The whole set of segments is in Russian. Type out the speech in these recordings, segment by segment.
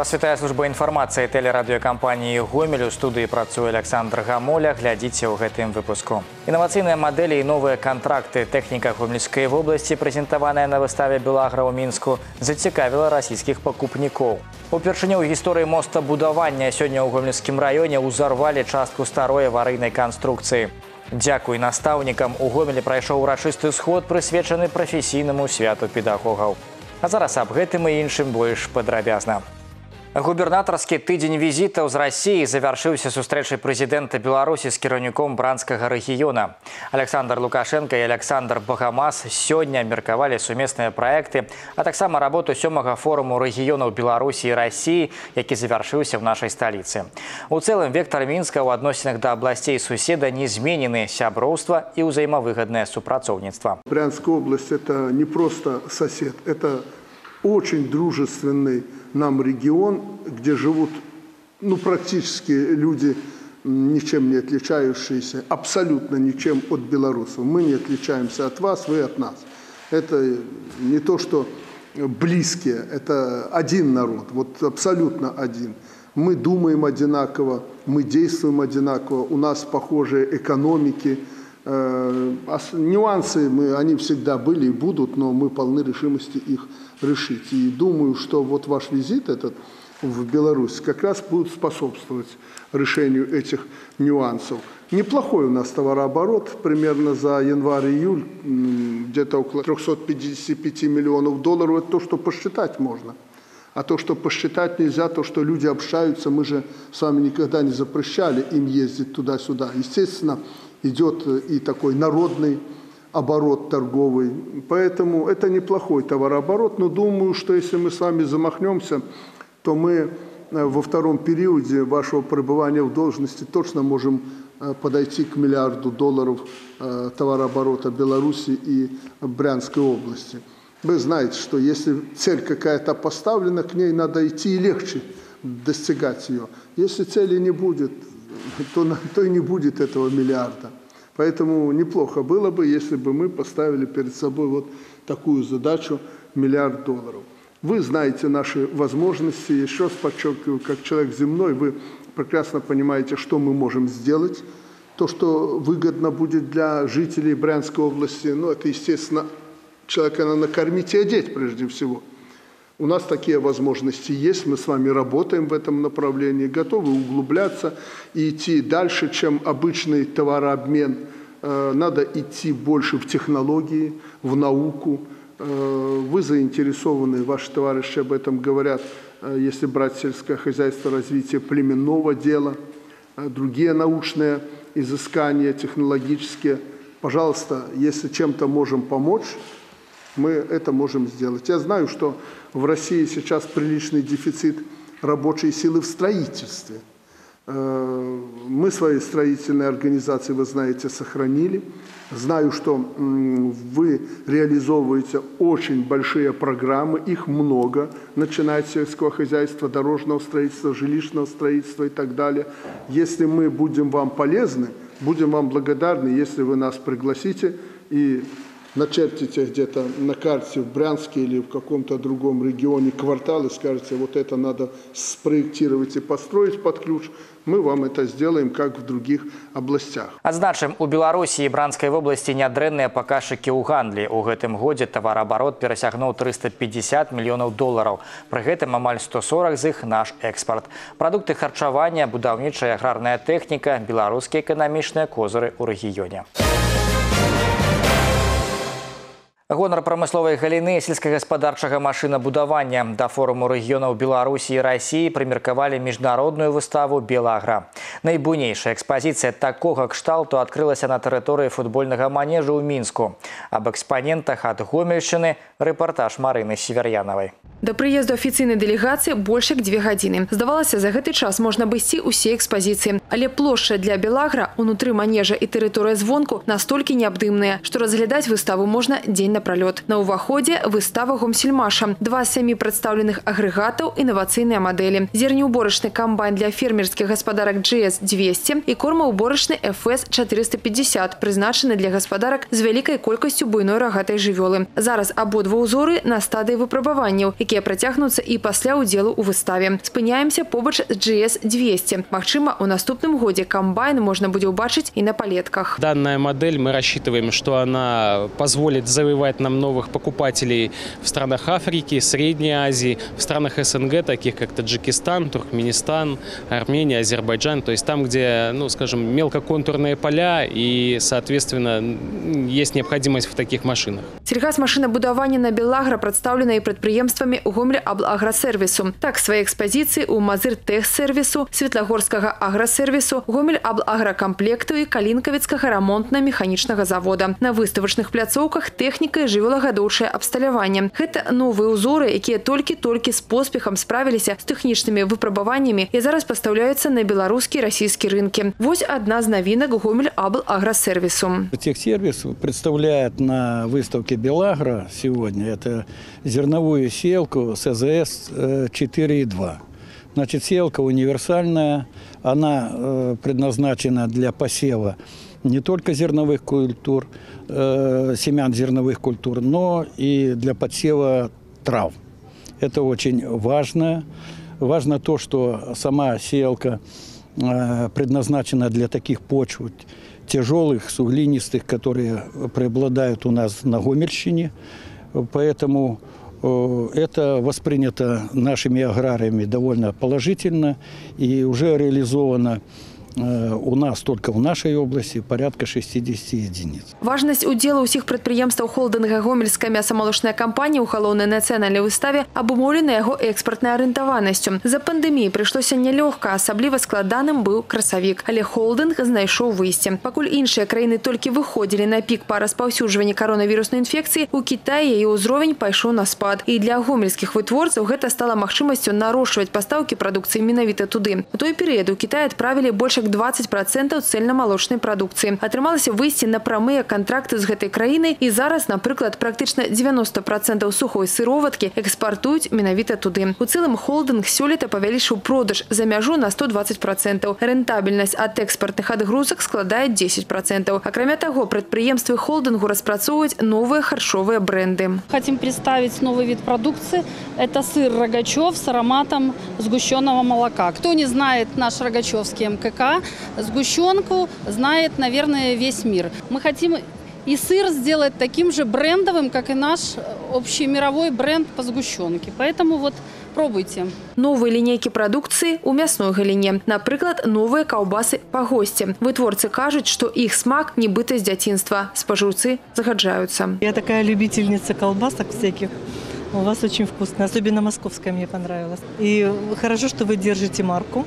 Вас вітае служба інфармацыі тэлерадыёкампаніі гомелю студыі працуе Александр гамоля глядзіце ў гэтым выпуску інавацыйныя мадэлі і новыя кантракты тэхніка гомельскай вобласці прэзентаваная на выставе белагра ў мінску зацікавіла расійскіх пакупнікоў упершыню ў гісторыі моста будавання сёння ў гомельскім раёне ўзарвалі частку старой аварыйнай канструкцыі Дзякуй настаўнікам у гомелі прайшоў урачысты сход прысвечаны прафесійнаму святу педагогаў а зараз аб гэтым і іншым больш падрабязна Губернатарскі тыдзень візітаў з рассіі завяршыўся сустрэчай прэзідэнта беларусі з кіраўніком бранскага рэгіёна александр лукашенко і александр багамас сёння меркавалі сумесныя праекты а таксама работу сёмага форуму рэгіёнаў беларусі і рассіі які завяршыўся ў нашай сталіцы у цэлым вектор мінска ў адносінах да абласцей суседа не зменены сяброўства і ўзаемавыгаднае супрацоўніцтва брянская область это не просто сосед это очень дружественный нам регион, где живут ну, практически люди, ничем не отличающиеся, абсолютно ничем от белорусов. Мы не отличаемся от вас, вы от нас. Это не то, что близкие, это один народ, вот абсолютно один. Мы думаем одинаково, мы действуем одинаково, у нас похожие экономики, нюансы мы, они всегда были и будут, но мы полны решимости их решить. И думаю, что вот ваш визит этот в Беларусь как раз будет способствовать решению этих нюансов. Неплохой у нас товарооборот, примерно за январь-июль где-то около 355 миллионов долларов. Это то, что посчитать можно. А то, что посчитать нельзя, то, что люди общаются, мы же с вами никогда не запрещали им ездить туда-сюда. Естественно, идет и такой народный оборот торговый. Поэтому это неплохой товарооборот, но думаю, что если мы с вами замахнемся, то мы э, во втором периоде вашего пребывания в должности точно можем э, подойти к миллиарду долларов э, товарооборота Беларуси и Брянской области. Вы знаете, что если цель какая-то поставлена, к ней надо идти и легче достигать ее. Если цели не будет, то, то и не будет этого миллиарда. Поэтому неплохо было бы, если бы мы поставили перед собой вот такую задачу миллиард долларов. Вы знаете наши возможности, еще раз подчеркиваю, как человек земной, вы прекрасно понимаете, что мы можем сделать. То, что выгодно будет для жителей Брянской области, ну, это, естественно, человека надо накормить и одеть прежде всего. У нас такие возможности есть, мы с вами работаем в этом направлении, готовы углубляться и идти дальше, чем обычный товарообмен – Э, надо идти больше в технологии, в науку. Э, вы заинтересованы, ваши товарищи об этом говорят, э, если брать сельское хозяйство, развитие племенного дела, другие научные изыскания, технологические. Пожалуйста, если чем-то можем помочь, мы это можем сделать. Я знаю, что в России сейчас приличный дефицит рабочей силы в строительстве – Э, мы свои строительные организации, вы знаете, сохранили. Знаю, что вы реализовываете очень большие программы, их много, начиная с сельского хозяйства, дорожного строительства, жилищного строительства и так далее. Если мы будем вам полезны, будем вам благодарны, если вы нас пригласите и начертите где-то на карте в Брянске или в каком-то другом регионе квартал и скажете, вот это надо спроектировать и построить под ключ, мы вам это сделаем, как в других областях. Адзначым, у Беларусі і Бранскай вобласці нядрэнныя паказчыкі ў гандлі. У гэтым годзе тавараабарот перасягнуў 350 мільёнаў долараў. Пры гэтым амаль 140 з іх наш экспарт. Прадукты харчавання, будаўнічая аграрная тэхніка, беларускія эканамічныя козыры ў рэгіёне. Гонар прамысловай галіны сельскагаспадарчага машынабудавання да форуму рэгіёнаў Беларусі і рассіі прымеркавалі міжнародную выставу Белагра. Найбуйнейшая экспазіцыя такога кшталту адкрылася на тэрыторыі футбольнага манежу ў мінску. Аб экспанентах ад гомельшчыны рэпартаж Марыны Северянавай. Да прыезду афіцыйнай дэлегацыі больш як дзве гадзіны. Здавалася, за гэты час можна абысці ўсе экспазіцыі. Але плошча для Белагра унутры манежа і тэрыторыя звонку настолькі неабдымныя, што разглядаць выставу можна дзень напролёт. На ўваходзе выстава гомсельмаша, два з сямі прадстаўленых агрэгатаў, інавацыйныя мадэлі. Зернеўборачны камбайн для фермерскіх гаспадарак GS200 і кормаўборачны FS 450, прызначаны для гаспадарак з вялікай колькасцю буйной рагатай жывёлы. Зараз абодва ўзоры на стадыі выпрабаванняў, якія працягнуцца і пасля ўдзелу ў выставе. Спыняемся побач з GS200. Магчыма, у наступным годзе камбайн можна будзе ўбачыць і на палетках. Данная модель, мы рассчитываем, что она позволит завоевать нам новых покупателей в странах Африки, Средней Азии, в странах СНГ, таких как Таджикистан, Туркменистан, Армения, Азербайджан. То есть там, где, ну, скажем, мелкоконтурные поля и, соответственно, есть необходимость в таких машинах. Сельгасмашынабудаванне на Белагра прадстаўлена і прадпрыемствамі гомель аблаграсервісу. Так свае экспазіцыі ў мазыр тэхсервісу, светлагорскага аграсервісу, гомель аблагракамплекту і калінкавіцкага рамонтна-механічнага завода. На выставачных пляцоўках тэхніка і жывёлагадоўчае абсталяванне. Гэта новыя ўзоры, якія толькі-толькі з поспехам справіліся з тэхнічнымі выпрабаваннямі і зараз пастаўляюцца на беларускі і расійскі рынкі. Вось адна з навінак гомель аблаграсервісу. Техсервис представляет на выставке Белагра сегодня это зерновую сеялку СЗС э, 4.2. Значит, сеялка универсальная, она э, предназначена для посева не только зерновых культур, э, семян зерновых культур, но и для подсева трав. Это очень важно. Важно то, что сама сеялка э, предназначена для таких почв тяжелых, суглинистых, которые преобладают у нас на Гомельщине. Поэтому э, это воспринято нашими аграриями довольно положительно и уже реализовано у нас только в нашей области порядка 60 единиц. Важнасць удзелу ўсіх прадпрыемстваў холдынга гомельская мясамалочная кампанія ў галоўнай нацыянальнай выставе абумоўлена яго экспартнай арыентаванасцю. За пандэміі прыйшлося нялёгка, асабліва складаным быў красавік, але холдынг знайшоў выйсце. Пакуль іншыя краіны толькі выходзілі на пік па распаўсюджванні каронавіруснай інфекцыі, у Кітаі яе ўзровень пайшоў на спад. І для гомельскіх вытворцаў гэта стала магчымасцю нарошчваць пастаўкі прадукцыі менавіта туды. У той перыяд у Кітай адправілі больш як 20% цельнамалочнай прадукцыі. Атрымалася выйсці на прамыя кантракты з гэтай краінай і зараз, напрыклад, практычна 90% сухой сыроваткі экспартуюць менавіта туды. У цэлым холдынг сёлета павялічыў продаж за мяжу на 120%. Рэнтабельнасць ад экспартных адгрузак складае 10%. Акрамя таго, прадпрыемствы холдынгу распрацоўваюць новыя харчовыя бренды. Хотим представить новый вид продукции. Это сыр Рогачев с ароматом сгущенного молока. Кто не знает наш Рогачевский МКК, сгущенку знает, наверное, весь мир. Мы хотим и сыр сделать таким же брендовым, как и наш общемировой бренд по сгущенке. Поэтому вот пробуйте. Новыя лінейкі прадукцыі ў мясной галіне. Напрыклад, новыя каўбасы па госці. Вытворцы кажуць, што іх смак нібыта з дзяцінства. Спажыўцы загаджаюцца. Я такая любительница колбасок всяких. У вас очень вкусно. Особенно московская мне понравилась. И хорошо, что вы держите марку.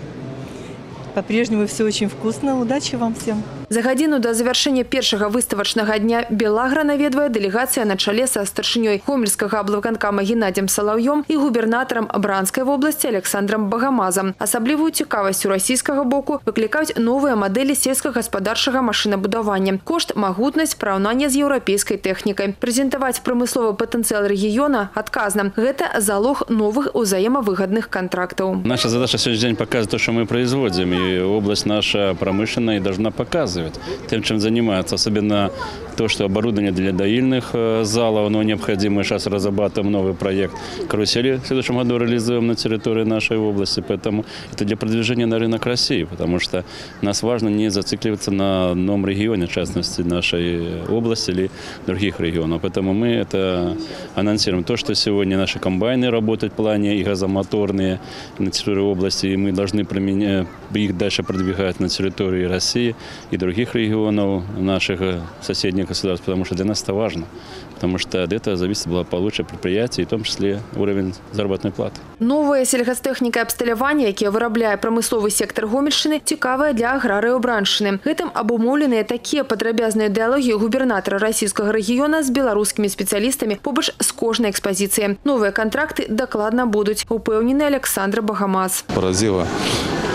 По-прежнему все очень вкусно. Удачи вам всем. За гадзіну да завяршэння першага выставачнага дня Белагра наведвае дэлегацыя на чале са старшынёй гомельскага аблаканкама Геннадзем Салаўём і губернатарам Бранскай вобласці Александром Багамазам. Асаблівую цікавасць у расійскага боку выклікаюць новыя мадэлі сельскагаспадарчага машынабудавання. Кошт, магутнасць, параўнанне з еўрапейскай тэхнікай. Прэзентаваць прамысловы патэнцыял рэгіёна адказна. Гэта залог новых узаемавыгадных контрактаў. Наша задача сегодняшний день показывать то, что мы производим, область наша промышленная должна показывать тем, чем занимается. Особенно то, что оборудование для доильных э, залов, оно необходимо. Сейчас разрабатываем новый проект карусели в следующем году реализуем на территории нашей области. Поэтому это для продвижения на рынок России, потому что нас важно не зацикливаться на одном регионе, в частности нашей области или других регионов. Поэтому мы это анонсируем. То, что сегодня наши комбайны работают в плане и газомоторные на территории области, и мы должны применять, их дальше продвигать на территории России и других регионов наших э, соседних государств, потому что для нас это важно. Потому что от этого зависит благополучие предприятий, в том числе уровень заработной платы. Новая сельгастэхніка абсталявання, якія вырабляе прамысловы сектар гомельшчыны, цікавая для аграрыяў браншчыны. Гэтым абумоўленыя такія падрабязныя дыялогі губернатара расійскага рэгіёна з беларускімі спецыялістамі побач з кожнай экспазіцыі. Новыя кантракты дакладна будуць, упэўнены Александр Багамаз. Поразила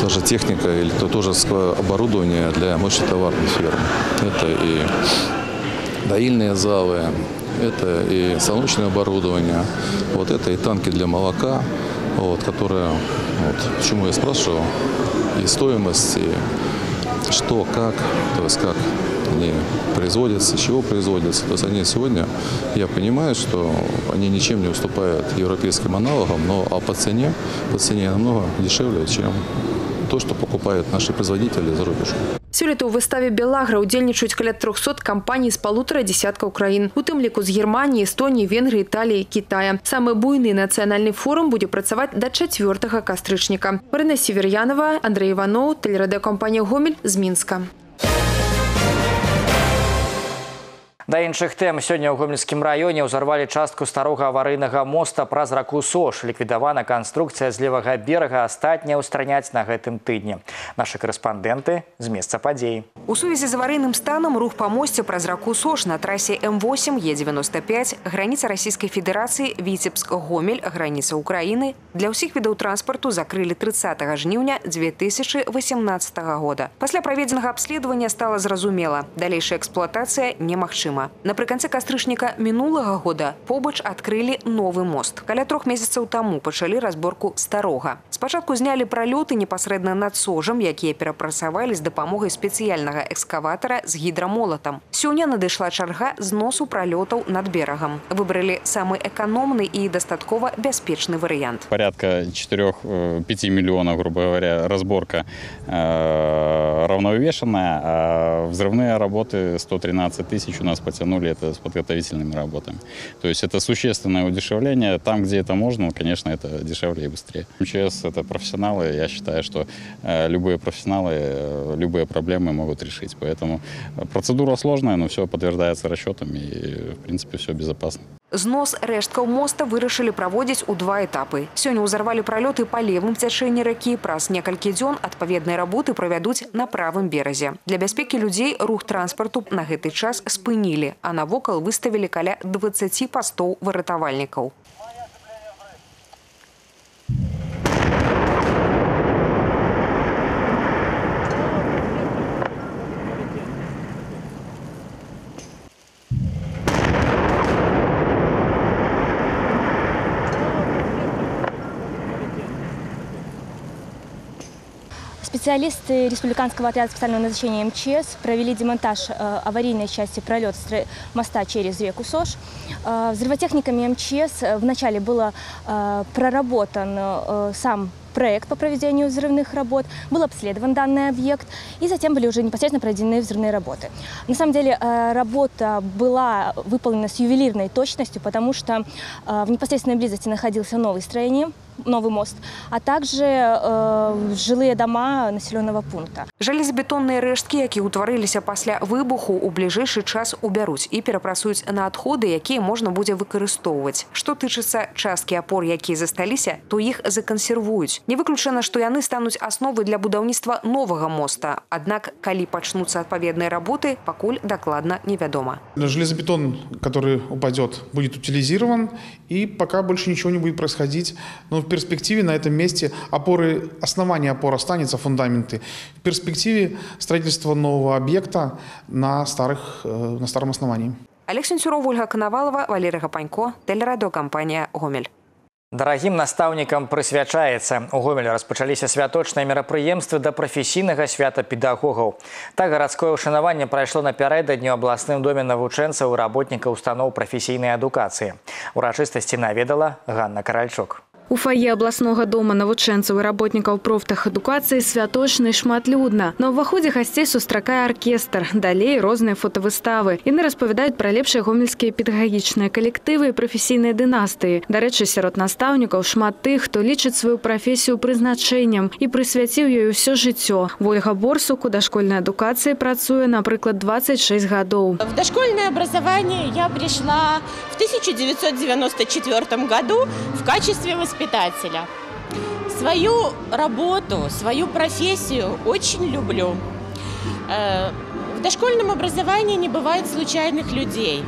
та же техника или то тоже оборудование для мощно-товарной фермы. Это и доильные залы, это и солнечное оборудование, вот это и танки для молока, вот, которые, вот, почему я спрашивал, и стоимость, и что, как, то есть как они производятся, чего производятся. То есть они сегодня, я понимаю, что они ничем не уступают европейским аналогам, но а по цене, по цене намного дешевле, чем то, что покупают наши производители за рубежом. Сёлета ў выставе Белагра ўдзельнічаюць каля 300 кампаній з палутара дзесяткаў краін. У тым ліку з Германіі, Эстоніі, Венгрыі, Італіі, Китая. Самы буйны нацыянальны форум будзе працаваць да 4 кастрычніка. Марына Северянова, Андрей Иванов, тэлерадыёкампанія Гомель з Мінска. Да іншых тэм сёння ў гомельскім раёне ўзарвалі частку старога аварыйнага моста праз раку Сош. Ліквідавана канструкцыя з левага берага астатняе ўстраняць на гэтым тыдні. Нашы корэспандэнты з месца падзей. У сувязі з аварыйным станам рух па мосце праз раку Сош на трасе М8 Е95, граніца Расійскай Федэрацыі, Віцебск, Гомель, граніца Украіны для ўсіх відаў транспарту закрылі 30 жніўня 2018 года. Пасля праведзенага абследавання стала зразумела, далейшая эксплуатацыя немагчыма. Напрыканцы кастрычніка мінулага года побач адкрылі новы мост. Каля трох месяцаў таму пачалі разборку старога. Спачатку знялі пралёты непасрэдна над сожам, якія перапрацавалі з дапамогай спецыяльнага экскаватара з гідрамолатам. Сёння надышла чарга зносу пралётаў над берагам. Выбралі самы эканомны і дастаткова бяспечны варыянт. Порядка 4-5 миллионов, грубо говоря, разборка э, равновешенная, а взрывные работы 113 тысяч у нас потянули это с подготовительными работами. То есть это существенное удешевление. Там, где это можно, конечно, это дешевле и быстрее. МЧС – это профессионалы. Я считаю, что э, любые профессионалы э, любые проблемы могут решить. Поэтому процедура сложная, но все подтверждается расчетами и, в принципе, все безопасно. Знос рэшткаў моста вырашылі праводзіць у два этапы. Сёння ўзарвалі пралёты па левым цячэнні ракі. Праз некалькі дзён адпаведныя работы правядуць на правым беразе. Для бяспекі людзей рух транспарту на гэты час спынілі, а навокал выставілі каля 20 пастоў выратавальнікаў. Специалисты Республиканского отряда специального назначения МЧС провели демонтаж э, аварийной части пролета моста через реку Сош. Э, взрывотехниками МЧС вначале был э, проработан э, сам проект по проведению взрывных работ, был обследован данный объект, и затем были уже непосредственно проведены взрывные работы. На самом деле э, работа была выполнена с ювелирной точностью, потому что э, в непосредственной близости находился новый строение, новый мост, а также э, жилые дома населенного пункта. Жалезабетонныя рэшткі, якія ўтварыліся пасля выбуху, у бліжэйшы час убяруць і перапрацуюць на адходы, якія можна будзе выкарыстоўваць. Што тычыцца часткі апор, якія засталіся, то іх закансервуюць. Не выключана, што яны стануць асновай для будаўніцтва новага моста. Аднак, калі пачнуцца адпаведныя работы, пакуль дакладна невядома. Железобетон, который упадет, будет утилизирован, и пока больше ничего не будет происходить. Но в перспективе на этом месте опоры, основание опор останется, фундаменты. В перспективе строительство нового объекта на, старых, э, на старом основании. Олег Сенцюров, Ольга Коновалова, Валерий Гапанько, телерадиокомпания «Гомель». Дарагім настаўнікам прысвячаецца. У гомелі распачаліся святочныя мерапрыемствы да прафесійнага свята педагогаў. Так гарадское ўшанаванне прайшло напярэдадню абласным доме навучэнцаў і работніка устаноў прафесійнай адукацыі. Урачыстасці наведала Ганна Каральчук. У фае абласнога дома навучэнцаў і работнікаў профтэхадукацыі святочна і шматлюдна. На ўваходзе гасцей сустракае аркестр, далей розныя фотавыставы. Яны распавядаюць пра лепшыя гомельскія педагагічныя калектывы і прафесійныя дынастыі. Дарэчы, сярод настаўнікаў шмат тых, хто лічыць сваю прафесію прызначэннем і прысвяціў ёй усё жыццё. Вольга Борсук у дашкольнай адукацыі працуе, напрыклад, 26 гадоў. В дошкольное образование я пришла в 1994 году в качестве воспитателя. Свою работу, свою профессию очень люблю. Э, В дошкольном образовании не бывает случайных людей.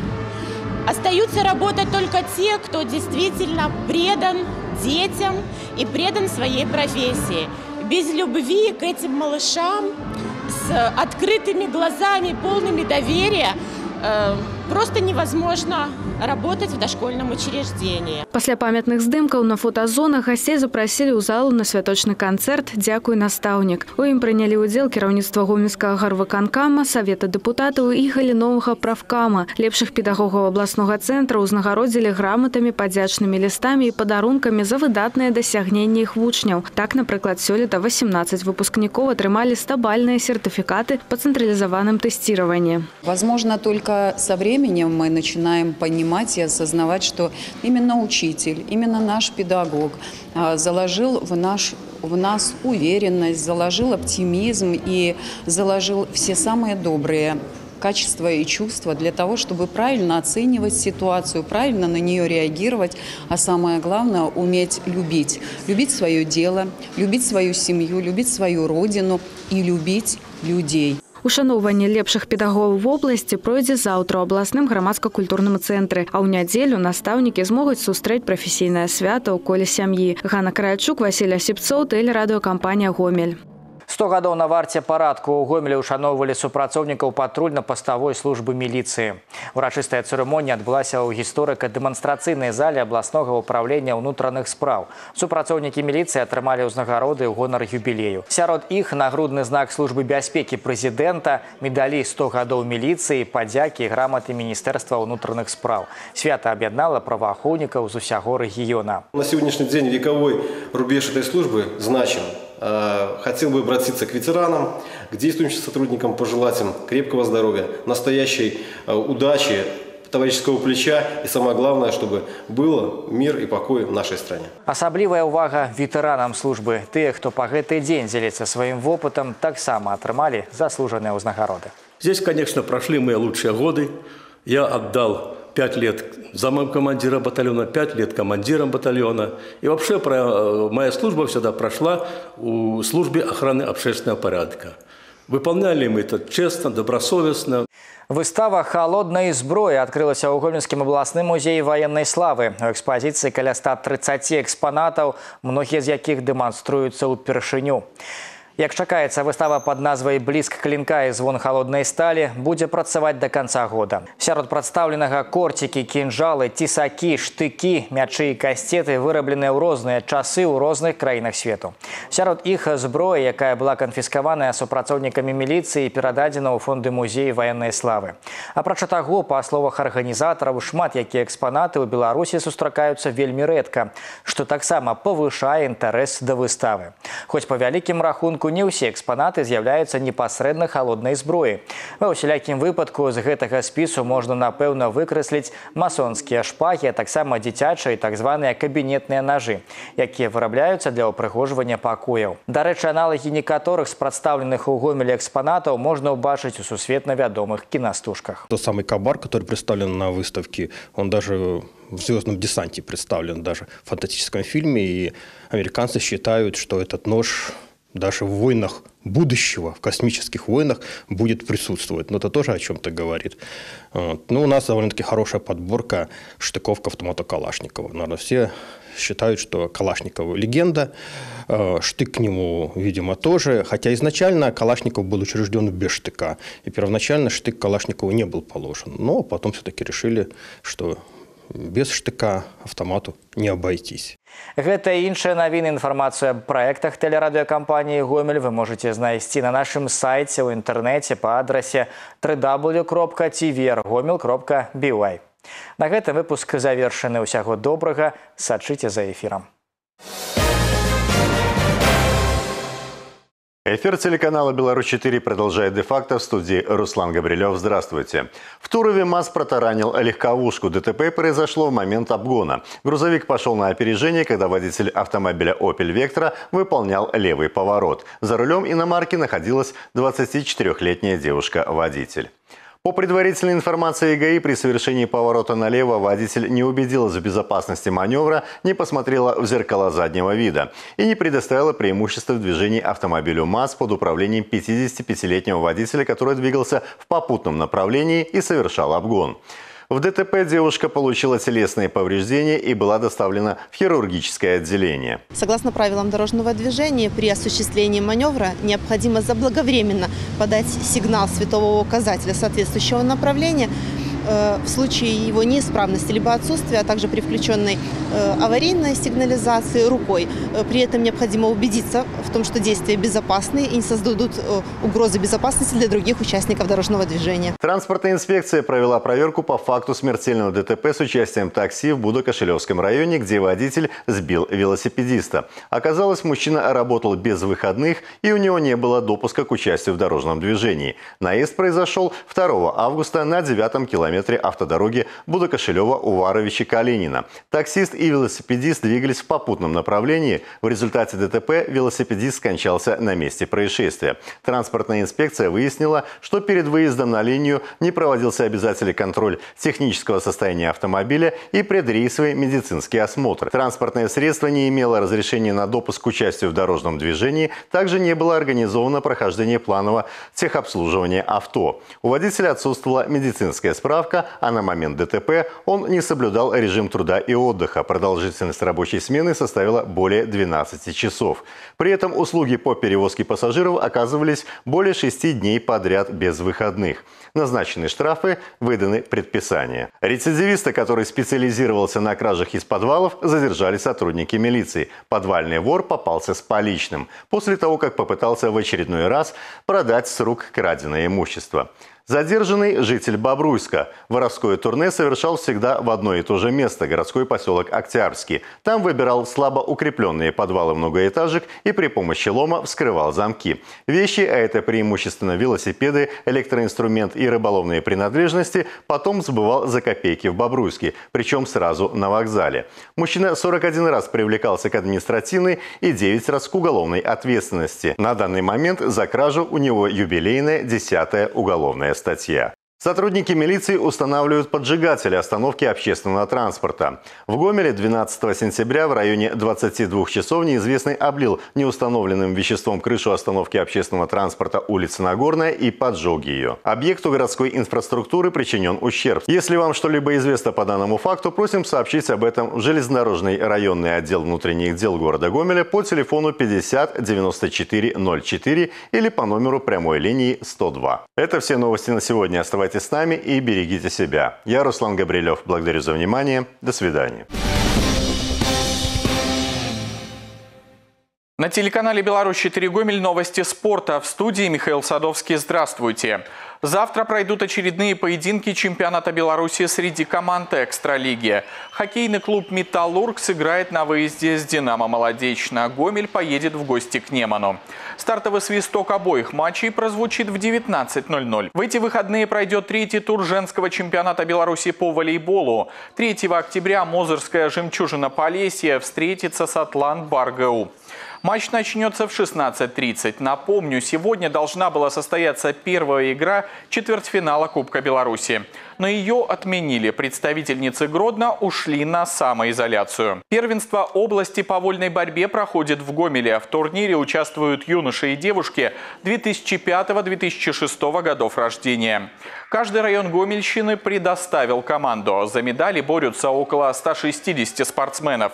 Остаются работать только те, кто действительно предан детям и предан своей профессии. Без любви к этим малышам, с открытыми глазами, полными доверия, э, просто невозможно работать в дошкольном учреждении. Пасля памятных здымкаў на фотазонах гасцей запрасілі ў залу на святочны канцэрт дзякуй настаўнік. У ім прынялі ўдзел кіраўніцтва гомельскага гарвыканкама, савета дэпутатаў і галіновага правкама. Лепшых педагогаў абласнога цэнтра ўзнагародзілі граматамі, падзячнымі лістамі і падарункамі за выдатныя дасягненні іх вучняў. Так, напрыклад, сёлета 18 выпускнікоў атрымалі стабальныя сертыфікаты па цэнтралізаваным тэсцірованні. Возможно, только со временем мы начинаем понимать и осознавать, что именно учитель, именно наш педагог а, заложил в, наш, в нас уверенность, заложил оптимизм и заложил все самые добрые качества и чувства для того, чтобы правильно оценивать ситуацию, правильно на нее реагировать, а самое главное – уметь любить. Любить свое дело, любить свою семью, любить свою родину и любить людей. Ушаноўванне лепшых педагогаў вобласці пройдзе заўтра ў абласным грамадска-культурным цэнтры, а ў нядзелю настаўнікі змогуць сустрэць прафесійнае свята ў коле сям'і. Ганна Краячук, Васіль Асіпцоў, тэлерадыёкампанія «Гомель». 100 гадоў на варце парадку ў гомелі ушаноўвалі супрацоўнікаў патрульна-паставой службы міліцыі. Урачыстая цырымонія адбылася ў гісторыка-дэманстрацыйнай зале абласнога ўправлення ўнутраных спраў. Супрацоўнікі міліцыі атрымалі ўзнагароды ў гонар юбілею. Сярод іх нагрудны знак службы бяспекі прэзідэнта, медалі 100 гадоў міліцыі, падзякі і граматы міністэрства ўнутраных спраў. Свята аб'яднала праваахоўнікаў з усяго рэгіёна. На сегодняшний день вековой рубеж этой службы значим. Э, хотел бы обратиться к ветеранам, к действующим сотрудникам, пожелать им крепкого здоровья, настоящей э, удачи, товарищеского плеча и самое главное, чтобы было мир и покой в нашей стране. Асаблівая ўвага ветэранам службы. Тыя, хто па гэты дзень дзеліцца сваім вопытам, таксама атрымалі заслужаныя ўзнагароды. Здесь, конечно, прошли мои лучшие годы. Я отдал пять лет замом командира батальона, пять лет командиром батальона. И вообще про, моя служба всегда прошла у службе охраны общественного порядка. Выполняли мы это честно, добросовестно. Выстава холодной зброі адкрылася ў гомельскім абласным музеі ваеннай славы. У экспазіцыі каля 130 экспанатаў, многія з якіх дэманструюцца ўпершыню. Як чакаецца, выстава пад назвай блізк клінка і звон холоднай сталі будзе працаваць да канца года. Сярод прадстаўленага корцікі, кінжалы, цісакі, штыкі, мячы і касцеты вырабленыя ў розныя часы ў розных краінах свету. Сярод іх зброя, якая была канфіскаваная супрацоўнікамі міліцыі, перададзена ў фонды музеі ваеннай славы. Апрача таго, па словах арганізатараў, шмат якія экспанаты ў Беларусі сустракаюцца вельмі рэдка, што таксама павышае інтарэс да выставы. Хоць па вялікім рахунку не ўсе экспанаты з'яўляюцца непасрэдна холоднай зброі. Ва ўсялякім выпадку з гэтага спісу можна напэўна выкрасліць масонскія шпагі, а таксама дзіцячыя так званыя кабінетныя нажы, якія вырабляюцца для ўпрыгожвання пакояў. Дарэчы, аналагі некаторых з прадстаўленых у гомелі экспанатаў можна ўбачыць у сусветна вядомых кінастужках. Тот самый кабар, который представлен на выставке, он даже в «Звездном десанте» представлен даже в фантастическом фильме, и американцы считают, что этот нож даже в войнах будущего, в космических войнах будет присутствовать. Но это тоже о чем-то говорит. Вот. Ну, у нас довольно-таки хорошая подборка штыков к автомату Калашникова. Наверное, все считают, что Калашников легенда, э, штык к нему, видимо, тоже. Хотя изначально Калашников был учрежден без штыка. И первоначально штык Калашникову не был положен. Но потом все-таки решили, что без штыка автомату не обойтись. Гэта іншая навіна інфармацыю аб праектах тэлерадыёкампаніі гомель вы можете знайсці на нашым сайце ў інтэрнэце па адрасе www.tvr.gomel.by. На гэтым выпуск завершаны ўсяго добрага, сачыце за эфірам. Эфир телеканала «Беларусь-4» продолжает де-факто в студии Руслан Габрилев. Здравствуйте. В Турове МАЗ протаранил легковушку. ДТП произошло в момент обгона. Грузовик пошел на опережение, когда водитель автомобиля «Опель Вектора» выполнял левый поворот. За рулем иномарки находилась 24-летняя девушка-водитель. По предварительной информации ГАИ, при совершении поворота налево водитель не убедилась в безопасности маневра, не посмотрела в зеркало заднего вида и не предоставила преимущество в движении автомобилю МАЗ под управлением 55-летнего водителя, который двигался в попутном направлении и совершал обгон. В ДТП девушка получила телесные повреждения и была доставлена в хирургическое отделение. Согласно правилам дорожного движения, при осуществлении маневра необходимо заблаговременно подать сигнал светового указателя соответствующего направления в случае его неисправности либо отсутствия, а также при включенной э, аварийной сигнализации рукой. Э, При этом необходимо убедиться в том, что действия безопасны и не создадут э, угрозы безопасности для других участников дорожного движения. Транспортная инспекция провела проверку по факту смертельного ДТП с участием такси в Будо-Кошелевском районе, где водитель сбил велосипедиста. Оказалось, мужчина работал без выходных и у него не было допуска к участию в дорожном движении. Наезд произошел 2 августа на 9 километре автодороги Будо-Кошелева-Уваровича-Калинина. Таксист и велосипедист двигались в попутном направлении. В результате ДТП велосипедист скончался на месте происшествия. Транспортная инспекция выяснила, что перед выездом на линию не проводился обязательный контроль технического состояния автомобиля и предрейсовый медицинский осмотр. Транспортное средство не имело разрешения на допуск к участию в дорожном движении, также не было организовано прохождение планового техобслуживания авто. У водителя отсутствовала медицинская справка, а на момент ДТП он не соблюдал режим труда и отдыха. Продолжительность рабочей смены составила более 12 часов. При этом услуги по перевозке пассажиров оказывались более 6 дней подряд без выходных. Назначены штрафы, выданы предписания. Рецидивиста, который специализировался на кражах из подвалов, задержали сотрудники милиции. Подвальный вор попался с поличным после того, как попытался в очередной раз продать с рук краденое имущество. Задержанный житель Бобруйска. Воровское турне совершал всегда в одно и то же место – городской поселок Октябрьский. Там выбирал слабо укрепленные подвалы многоэтажек и при помощи лома вскрывал замки. Вещи, а это преимущественно велосипеды, электроинструмент и рыболовные принадлежности, потом сбывал за копейки в Бобруйске, причем сразу на вокзале. Мужчина 41 раз привлекался к административной и 9 раз к уголовной ответственности. На данный момент за кражу у него юбилейная 10 уголовная статья. Сотрудники милиции устанавливают поджигатели остановки общественного транспорта. В Гомеле 12 сентября в районе 22 часов неизвестный облил неустановленным веществом крышу остановки общественного транспорта улицы Нагорная и поджег ее. Объекту городской инфраструктуры причинен ущерб. Если вам что-либо известно по данному факту, просим сообщить об этом в железнодорожный районный отдел внутренних дел города Гомеля по телефону 50 94 04 или по номеру прямой линии 102. Это все новости на сегодня. Оставайтесь с нами и берегите себя. Я Руслан Габрилев. Благодарю за внимание. До свидания. На телеканале «Беларусь-4 Гомель» новости спорта. В студии Михаил Садовский. Здравствуйте. Завтра пройдут очередные поединки чемпионата Беларуси среди команд экстралиги. Хоккейный клуб «Металлург» сыграет на выезде с «Динамо Молодечно». Гомель поедет в гости к Неману. Стартовый свисток обоих матчей прозвучит в 19.00. В эти выходные пройдет третий тур женского чемпионата Беларуси по волейболу. 3 октября Мозырская «Жемчужина Полесья» встретится с «Атлант Баргэу». Матч начнется в 16.30. Напомню, сегодня должна была состояться первая игра четвертьфинала Кубка Беларуси. Но ее отменили. Представительницы Гродно ушли на самоизоляцию. Первенство области по вольной борьбе проходит в Гомеле. В турнире участвуют юноши и девушки 2005-2006 годов рождения. Каждый район Гомельщины предоставил команду. За медали борются около 160 спортсменов.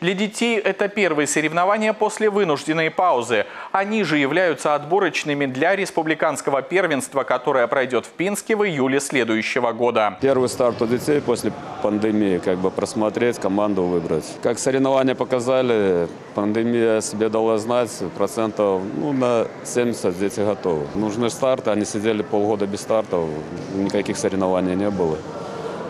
Для детей это первые соревнования после вынужденной паузы. Они же являются отборочными для республиканского первенства, которое пройдет в Пинске в июле следующего года. Первый старт у детей после пандемии, как бы просмотреть, команду выбрать. Как соревнования показали, пандемия себе дала знать, процентов ну, на 70 дети готовы. Нужны старты, они сидели полгода без стартов, никаких соревнований не было.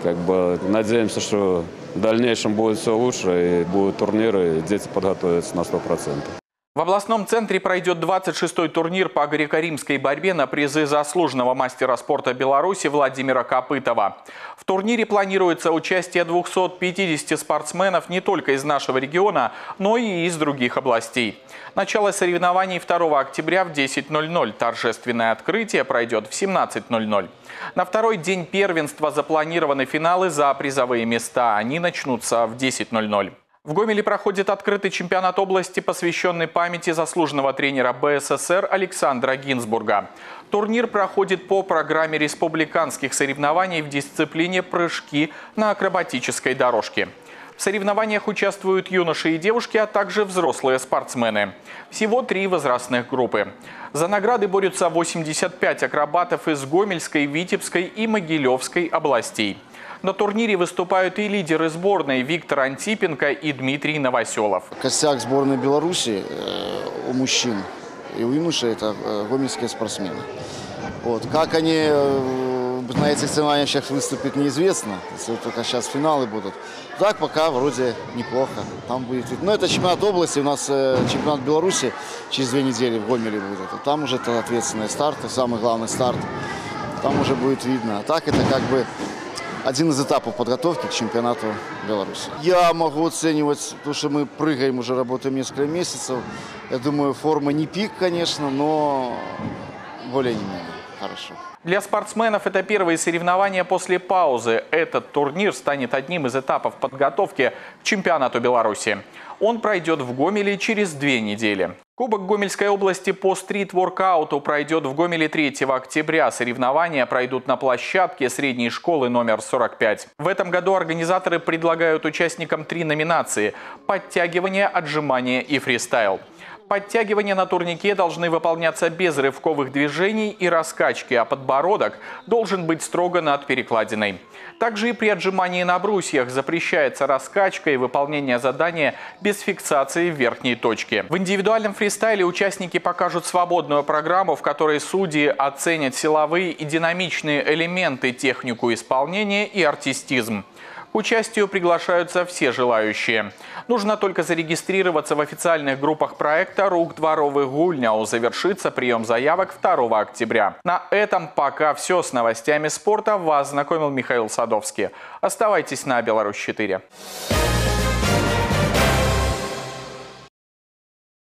Как бы надеемся, что в дальнейшем будет все лучше, и будут турниры, и дети подготовятся на 100%. В областном центре пройдет 26-й турнир по греко-римской борьбе на призы заслуженного мастера спорта Беларуси Владимира Копытова. В турнире планируется участие 250 спортсменов не только из нашего региона, но и из других областей. Начало соревнований 2 октября в 10.00. Торжественное открытие пройдет в 17.00. На второй день первенства запланированы финалы за призовые места. Они начнутся в 10.00. В Гомеле проходит открытый чемпионат области, посвященный памяти заслуженного тренера БССР Александра Гинзбурга. Турнир проходит по программе республиканских соревнований в дисциплине прыжки на акробатической дорожке. В соревнованиях участвуют юноши и девушки, а также взрослые спортсмены. Всего три возрастных группы. За награды борются 85 акробатов из Гомельской, Витебской и Могилевской областей. На турнире выступают и лидеры сборной Виктор Антипенко и Дмитрий Новоселов. Костяк сборной Беларуси э, у мужчин и у юношей – это э, гомельские спортсмены. Вот. Как они э, на этих соревнованиях выступят, неизвестно. Если только сейчас финалы будут. Так пока вроде неплохо. Там будет... Но это чемпионат области, у нас чемпионат Беларуси через две недели в Гомеле будет. И там уже это ответственный старт, самый главный старт. Там уже будет видно. А так это как бы один из этапов подготовки к чемпионату Беларуси. Я могу оценивать, потому что мы прыгаем, уже работаем несколько месяцев. Я думаю, форма не пик, конечно, но более-менее хорошо. Для спортсменов это первые соревнования после паузы. Этот турнир станет одним из этапов подготовки к чемпионату Беларуси. Он пройдет в Гомеле через две недели. Кубок Гомельской области по стрит-воркауту пройдет в Гомеле 3 октября. Соревнования пройдут на площадке средней школы номер 45. В этом году организаторы предлагают участникам три номинации – подтягивание, отжимание и фристайл. Подтягивания на турнике должны выполняться без рывковых движений и раскачки, а подбородок должен быть строго над перекладиной. Также и при отжимании на брусьях запрещается раскачка и выполнение задания без фиксации в верхней точке. В индивидуальном фристайле участники покажут свободную программу, в которой судьи оценят силовые и динамичные элементы, технику исполнения и артистизм. Участию приглашаются все желающие. Нужно только зарегистрироваться в официальных группах проекта «Рук дворовых гульняу». Завершится прием заявок 2 октября. На этом пока все. С новостями спорта вас знакомил Михаил Садовский. Оставайтесь на Беларусь 4.